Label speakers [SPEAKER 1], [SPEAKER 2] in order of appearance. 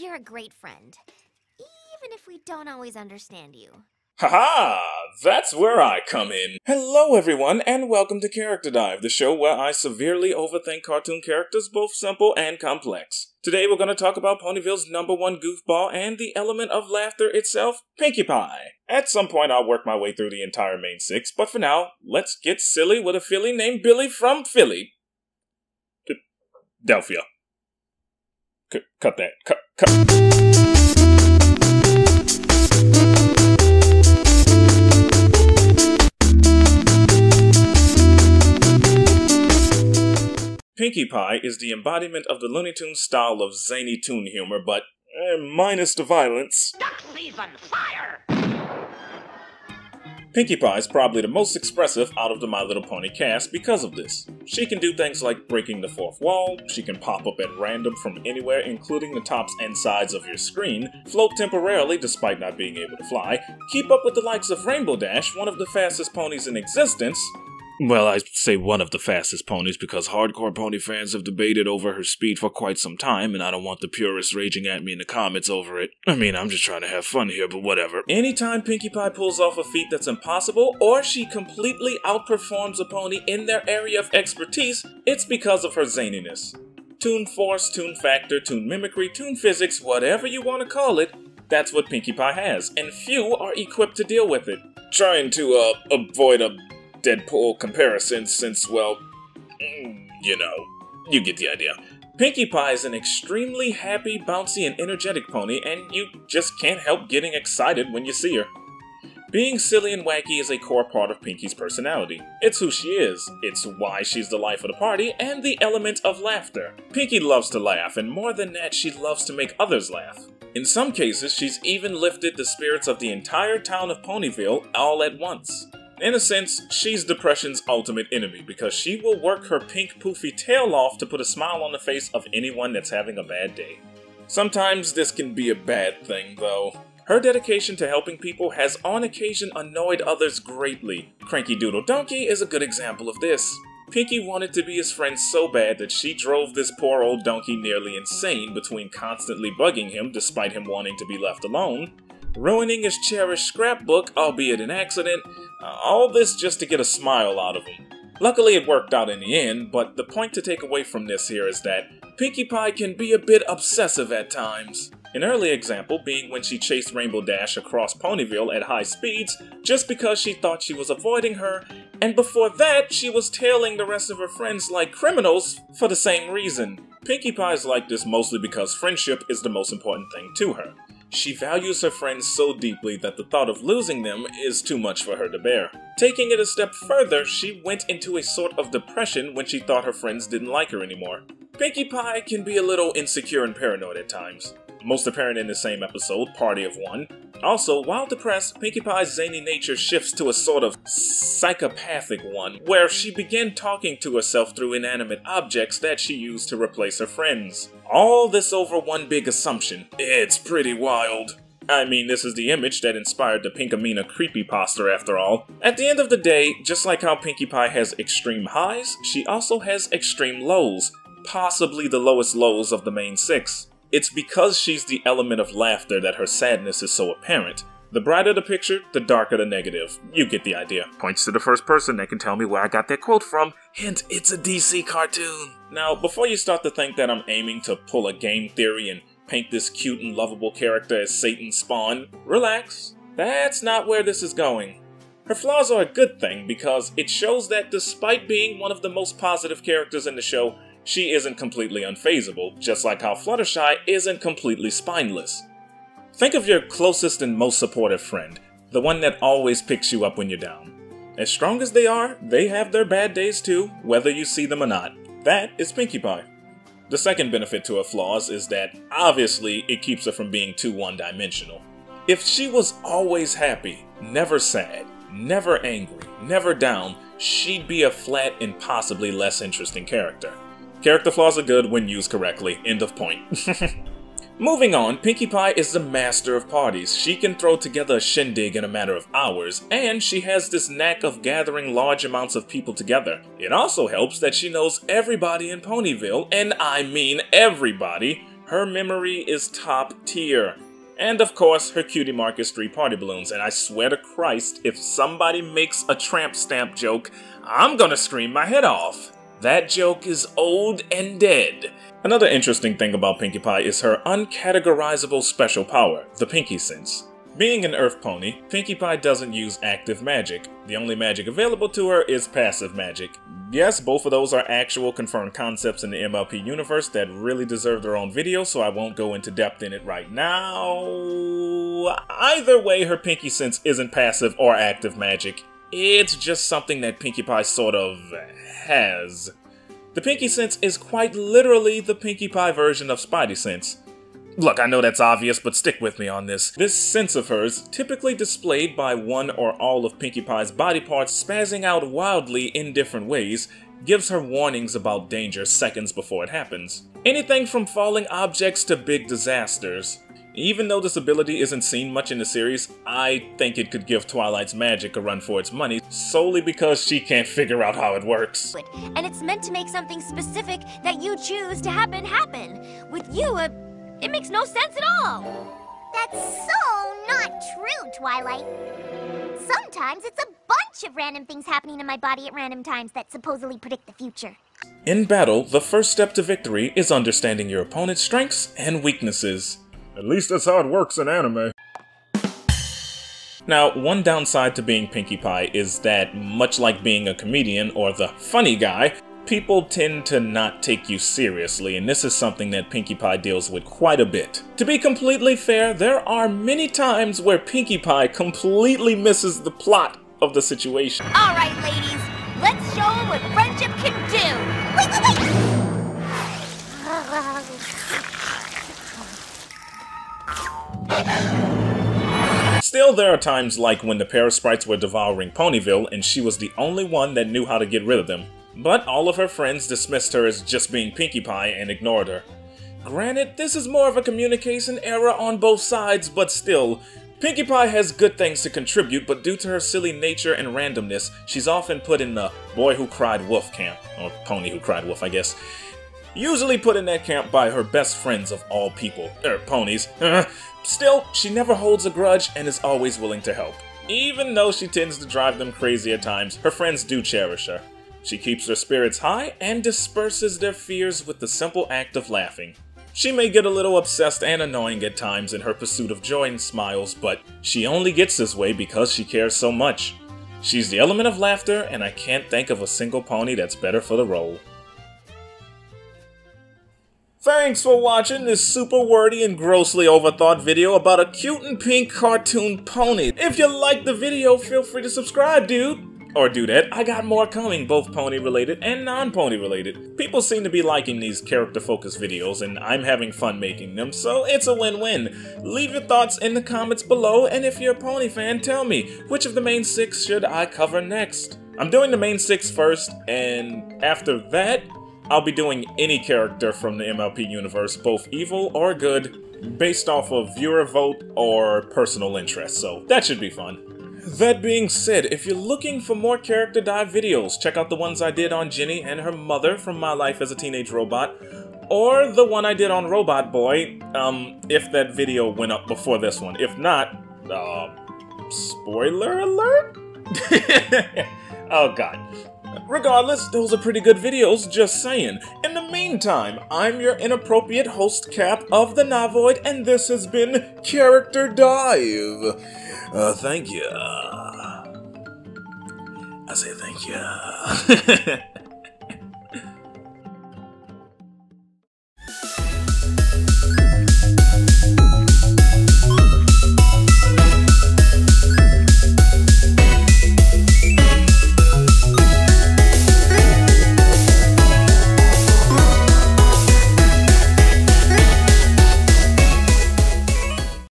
[SPEAKER 1] You're a great friend, even if we don't always understand you.
[SPEAKER 2] Haha! That's where I come in. Hello, everyone, and welcome to Character Dive, the show where I severely overthink cartoon characters, both simple and complex. Today, we're going to talk about Ponyville's number one goofball and the element of laughter itself, Pinkie Pie. At some point, I'll work my way through the entire Mane six, but for now, let's get silly with a filly named Billy from Philly. Delphia. C- cut that. Cut. Pinkie Pie is the embodiment of the Looney Tunes style of zany toon humor, but eh, minus the violence.
[SPEAKER 3] Duck season, fire!
[SPEAKER 2] Pinkie Pie is probably the most expressive out of the My Little Pony cast because of this. She can do things like breaking the fourth wall, she can pop up at random from anywhere, including the tops and sides of your screen, float temporarily despite not being able to fly, keep up with the likes of Rainbow Dash, one of the fastest ponies in existence, well, I say one of the fastest ponies because hardcore pony fans have debated over her speed for quite some time, and I don't want the purists raging at me in the comments over it. I mean, I'm just trying to have fun here, but whatever. Anytime Pinkie Pie pulls off a feat that's impossible, or she completely outperforms a pony in their area of expertise, it's because of her zaniness. Toon force, toon factor, toon mimicry, toon physics, whatever you want to call it, that's what Pinkie Pie has, and few are equipped to deal with it. Trying to, uh, avoid a Deadpool comparisons since, well, mm, you know, you get the idea. Pinkie Pie is an extremely happy, bouncy, and energetic pony, and you just can't help getting excited when you see her. Being silly and wacky is a core part of Pinkie's personality. It's who she is, it's why she's the life of the party, and the element of laughter. Pinkie loves to laugh, and more than that, she loves to make others laugh. In some cases, she's even lifted the spirits of the entire town of Ponyville all at once. In a sense, she's depression's ultimate enemy because she will work her pink poofy tail off to put a smile on the face of anyone that's having a bad day. Sometimes this can be a bad thing, though. Her dedication to helping people has on occasion annoyed others greatly. Cranky Doodle Donkey is a good example of this. Pinkie wanted to be his friend so bad that she drove this poor old donkey nearly insane between constantly bugging him despite him wanting to be left alone, ruining his cherished scrapbook, albeit an accident, uh, all this just to get a smile out of him. Luckily, it worked out in the end, but the point to take away from this here is that Pinkie Pie can be a bit obsessive at times. An early example being when she chased Rainbow Dash across Ponyville at high speeds just because she thought she was avoiding her, and before that, she was tailing the rest of her friends like criminals for the same reason. Pinkie Pie is like this mostly because friendship is the most important thing to her. She values her friends so deeply that the thought of losing them is too much for her to bear. Taking it a step further, she went into a sort of depression when she thought her friends didn't like her anymore. Pinkie Pie can be a little insecure and paranoid at times. Most apparent in the same episode, Party of One. Also, while depressed, Pinkie Pie's zany nature shifts to a sort of psychopathic one, where she began talking to herself through inanimate objects that she used to replace her friends. All this over one big assumption. It's pretty wild. I mean, this is the image that inspired the Pinkamena creepypasta after all. At the end of the day, just like how Pinkie Pie has extreme highs, she also has extreme lows, possibly the lowest lows of the Mane six. It's because she's the element of laughter that her sadness is so apparent. The brighter the picture, the darker the negative. You get the idea. Points to the first person that can tell me where I got that quote from. Hint, it's a DC cartoon. Now, before you start to think that I'm aiming to pull a game theory and paint this cute and lovable character as Satan's spawn, relax. That's not where this is going. Her flaws are a good thing because it shows that despite being one of the most positive characters in the show, she isn't completely unfazable, just like how Fluttershy isn't completely spineless. Think of your closest and most supportive friend, the one that always picks you up when you're down. As strong as they are, they have their bad days too, whether you see them or not. That is Pinkie Pie. The second benefit to her flaws is that, obviously, it keeps her from being too one dimensional. If she was always happy, never sad, never angry, never down, she'd be a flat and possibly less interesting character. Character flaws are good when used correctly. End of point. Moving on, Pinkie Pie is the master of parties. She can throw together a shindig in a matter of hours, and she has this knack of gathering large amounts of people together. It also helps that she knows everybody in Ponyville, and I mean everybody. Her memory is top tier. And of course, her cutie mark is three party balloons, and I swear to Christ, if somebody makes a tramp stamp joke, I'm gonna scream my head off. That joke is old and dead. Another interesting thing about Pinkie Pie is her uncategorizable special power, the Pinkie Sense. Being an Earth Pony, Pinkie Pie doesn't use active magic. The only magic available to her is passive magic. Yes, both of those are actual confirmed concepts in the MLP universe that really deserve their own video, so I won't go into depth in it right now. Either way, her Pinkie Sense isn't passive or active magic. It's just something that Pinkie Pie sort of has. The Pinkie Sense is quite literally the Pinkie Pie version of Spidey Sense. Look, I know that's obvious, but stick with me on this. This sense of hers, typically displayed by one or all of Pinkie Pie's body parts spazzing out wildly in different ways, gives her warnings about danger seconds before it happens. Anything from falling objects to big disasters. Even though this ability isn't seen much in the series, I think it could give Twilight's magic a run for its money, solely because she can't figure out how it works.
[SPEAKER 1] And it's meant to make something specific that you choose to happen happen. With you, uh, it makes no sense at all.
[SPEAKER 4] That's so not true, Twilight. Sometimes it's a bunch of random things happening in my body at random times that supposedly predict the future.
[SPEAKER 2] In battle, the first step to victory is understanding your opponent's strengths and weaknesses. At least that's how it works in anime. Now, one downside to being Pinkie Pie is that, much like being a comedian or the funny guy, people tend to not take you seriously, and this is something that Pinkie Pie deals with quite a bit. To be completely fair, there are many times where Pinkie Pie completely misses the plot of the situation.
[SPEAKER 1] All right, ladies, let's show them what friendship can do.
[SPEAKER 4] Wait, wait, wait!
[SPEAKER 2] Still, there are times like when the Parasprites were devouring Ponyville and she was the only one that knew how to get rid of them. But all of her friends dismissed her as just being Pinkie Pie and ignored her. Granted, this is more of a communication error on both sides, but still, Pinkie Pie has good things to contribute, but due to her silly nature and randomness, she's often put in the boy who cried wolf camp, or pony who cried wolf, I guess. Usually put in that camp by her best friends of all people, er, ponies. Still, she never holds a grudge and is always willing to help. Even though she tends to drive them crazy at times, her friends do cherish her. She keeps their spirits high and disperses their fears with the simple act of laughing. She may get a little obsessed and annoying at times in her pursuit of joy and smiles, but she only gets this way because she cares so much. She's the element of laughter, and I can't think of a single pony that's better for the role. Thanks for watching this super wordy and grossly overthought video about a cute and pink cartoon pony. If you liked the video, feel free to subscribe, dude. Or do that. I got more coming, both pony related and non-pony related. People seem to be liking these character-focused videos, and I'm having fun making them, so it's a win-win. Leave your thoughts in the comments below, and if you're a pony fan, tell me, which of the Mane six should I cover next? I'm doing the Mane six first, and after that, I'll be doing any character from the MLP universe, both evil or good, based off of viewer vote or personal interest, so that should be fun. That being said, if you're looking for more character dive videos, check out the ones I did on Jenny and her mother from My Life as a Teenage Robot, or the one I did on Robot Boy, um, if that video went up before this one. If not, uh, spoiler alert? oh god. Regardless, those are pretty good videos, just saying. In the meantime, I'm your inappropriate host Cap of the Navoid, and this has been Character Dive. Uh, thank you. I say thank you.